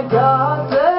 God.